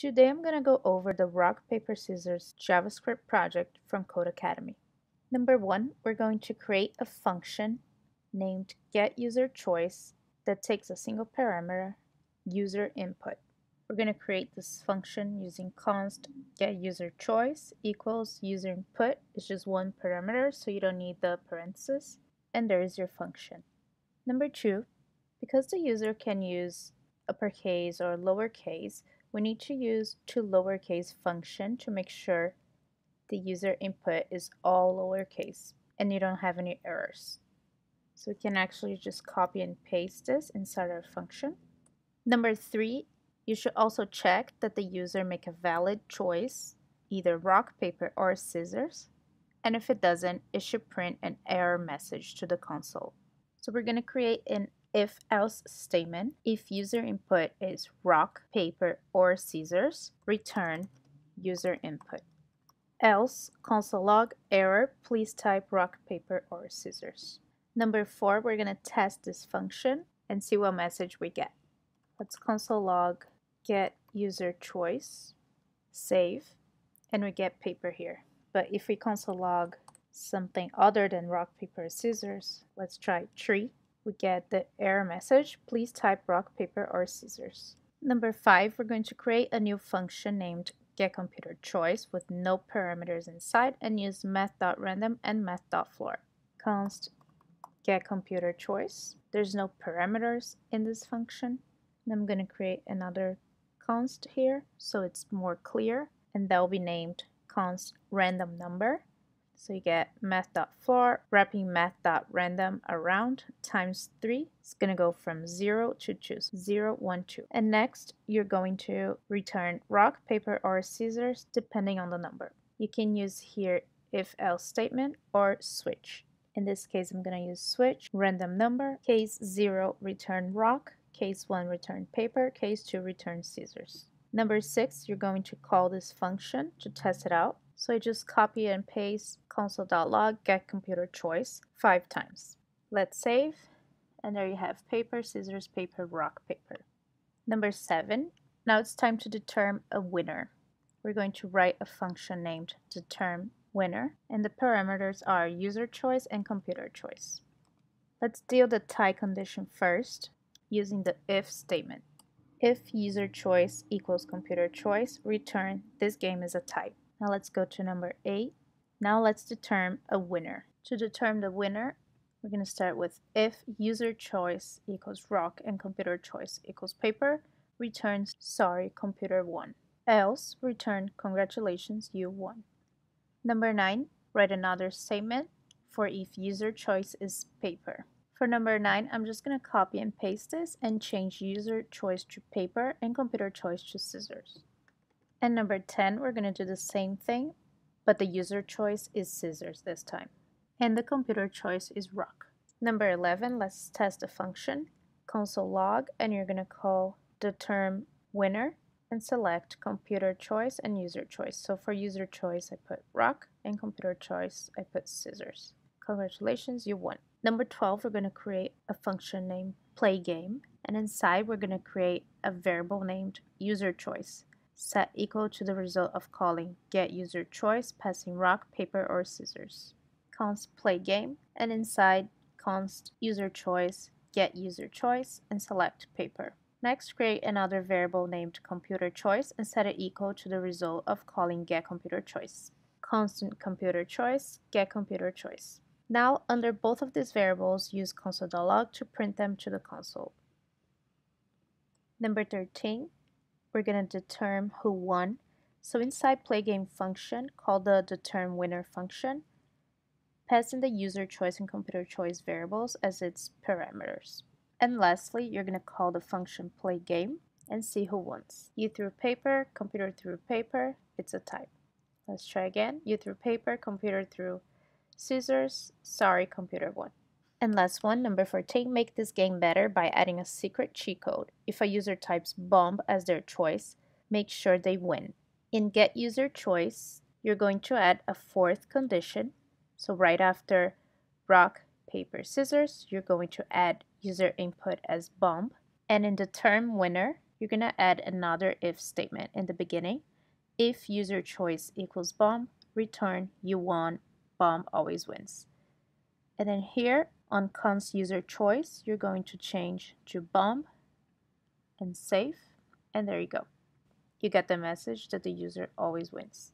Today I'm going to go over the rock, paper, scissors JavaScript project from Codecademy. Number one, we're going to create a function named getUserChoice that takes a single parameter, user input. We're going to create this function using const getUserChoice equals user input. It's just one parameter, so you don't need the parentheses. And there is your function. Number two, because the user can use uppercase or lowercase, we need to use to lowercase function to make sure the user input is all lowercase and you don't have any errors. So we can actually just copy and paste this inside our function. Number three, you should also check that the user make a valid choice, either rock, paper, or scissors. And if it doesn't, it should print an error message to the console. So we're going to create an if else statement. If user input is rock, paper, or scissors, return user input. Else, console log error, please type rock, paper, or scissors. Number four, we're going to test this function and see what message we get. Let's console log get user choice, save, and we get paper here. But if we console log something other than rock, paper, scissors, let's try tree we get the error message, please type rock, paper, or scissors. Number five, we're going to create a new function named getComputerChoice with no parameters inside and use math.random and math.floor. const getComputerChoice. There's no parameters in this function. And I'm going to create another const here so it's more clear and that will be named const random number so you get math.floor, wrapping math.random around times 3. It's going to go from 0 to choose 0, 1, 2. And next, you're going to return rock, paper, or scissors depending on the number. You can use here if else statement or switch. In this case, I'm going to use switch, random number, case 0, return rock, case 1, return paper, case 2, return scissors. Number 6, you're going to call this function to test it out. So I just copy and paste console.log get computer choice five times. Let's save. And there you have paper, scissors, paper, rock, paper. Number seven. Now it's time to determine a winner. We're going to write a function named determine winner and the parameters are user choice and computer choice. Let's deal the tie condition first using the if statement. If user choice equals computer choice, return this game is a tie. Now let's go to number 8. Now let's determine a winner. To determine the winner, we're going to start with if user choice equals rock and computer choice equals paper, returns sorry computer won. Else return congratulations you won. Number 9, write another statement for if user choice is paper. For number 9, I'm just going to copy and paste this and change user choice to paper and computer choice to scissors. And number 10, we're going to do the same thing, but the user choice is scissors this time. And the computer choice is rock. Number 11, let's test a function, console log, and you're going to call determine winner and select computer choice and user choice. So for user choice, I put rock, and computer choice, I put scissors. Congratulations, you won. Number 12, we're going to create a function named play game, and inside we're going to create a variable named user choice set equal to the result of calling get user choice passing rock, paper, or scissors. const play game and inside const user choice get user choice and select paper. Next, create another variable named computer choice and set it equal to the result of calling get computer choice. Constant computer choice, get computer choice. Now, under both of these variables, use console.log to print them to the console. Number 13, we're going to determine who won. So inside play game function, call the determine winner function, pass in the user choice and computer choice variables as its parameters. And lastly, you're going to call the function play game and see who wins. You threw paper, computer threw paper, it's a type. Let's try again. You threw paper, computer threw scissors, sorry, computer won. And last one, number 14, make this game better by adding a secret cheat code. If a user types bomb as their choice, make sure they win. In get user choice, you're going to add a fourth condition. So right after rock, paper, scissors, you're going to add user input as bomb. And in determine winner, you're going to add another if statement in the beginning. If user choice equals bomb, return you won, bomb always wins. And then here on const user choice, you're going to change to bomb and save, and there you go. You get the message that the user always wins.